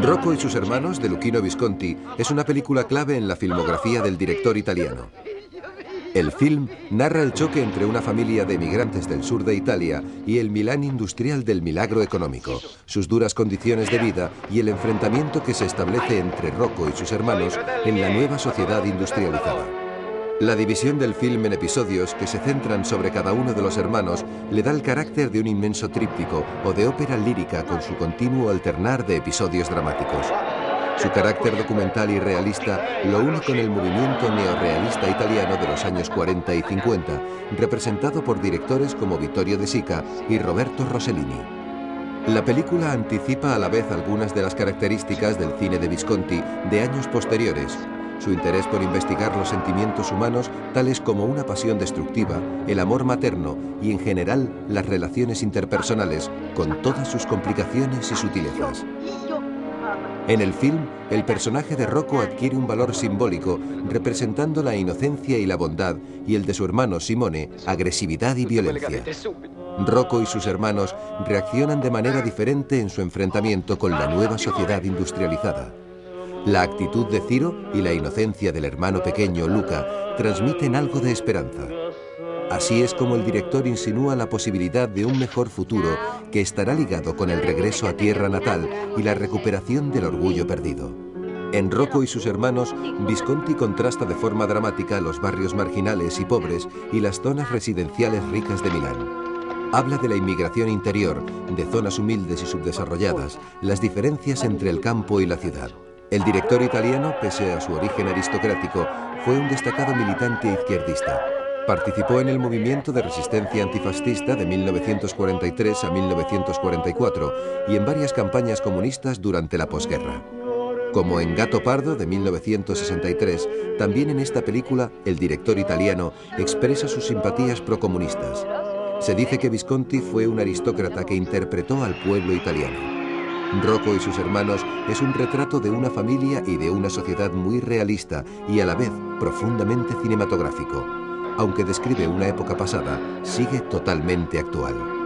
Rocco y sus hermanos de Luchino Visconti es una película clave en la filmografía del director italiano. El film narra el choque entre una familia de emigrantes del sur de Italia y el Milán industrial del milagro económico, sus duras condiciones de vida y el enfrentamiento que se establece entre Rocco y sus hermanos en la nueva sociedad industrializada. La división del film en episodios que se centran sobre cada uno de los hermanos le da el carácter de un inmenso tríptico o de ópera lírica con su continuo alternar de episodios dramáticos. Su carácter documental y realista lo une con el movimiento neorrealista italiano de los años 40 y 50, representado por directores como Vittorio De Sica y Roberto Rossellini. La película anticipa a la vez algunas de las características del cine de Visconti de años posteriores, su interés por investigar los sentimientos humanos tales como una pasión destructiva, el amor materno y en general las relaciones interpersonales con todas sus complicaciones y sutilezas. En el film, el personaje de Rocco adquiere un valor simbólico representando la inocencia y la bondad y el de su hermano Simone, agresividad y violencia. Rocco y sus hermanos reaccionan de manera diferente en su enfrentamiento con la nueva sociedad industrializada. La actitud de Ciro y la inocencia del hermano pequeño Luca transmiten algo de esperanza. Así es como el director insinúa la posibilidad de un mejor futuro que estará ligado con el regreso a tierra natal y la recuperación del orgullo perdido. En Rocco y sus hermanos, Visconti contrasta de forma dramática los barrios marginales y pobres y las zonas residenciales ricas de Milán. Habla de la inmigración interior, de zonas humildes y subdesarrolladas, las diferencias entre el campo y la ciudad. El director italiano, pese a su origen aristocrático, fue un destacado militante izquierdista. Participó en el movimiento de resistencia antifascista de 1943 a 1944 y en varias campañas comunistas durante la posguerra. Como en Gato Pardo de 1963, también en esta película el director italiano expresa sus simpatías procomunistas. Se dice que Visconti fue un aristócrata que interpretó al pueblo italiano. Rocco y sus hermanos es un retrato de una familia y de una sociedad muy realista y a la vez profundamente cinematográfico aunque describe una época pasada, sigue totalmente actual.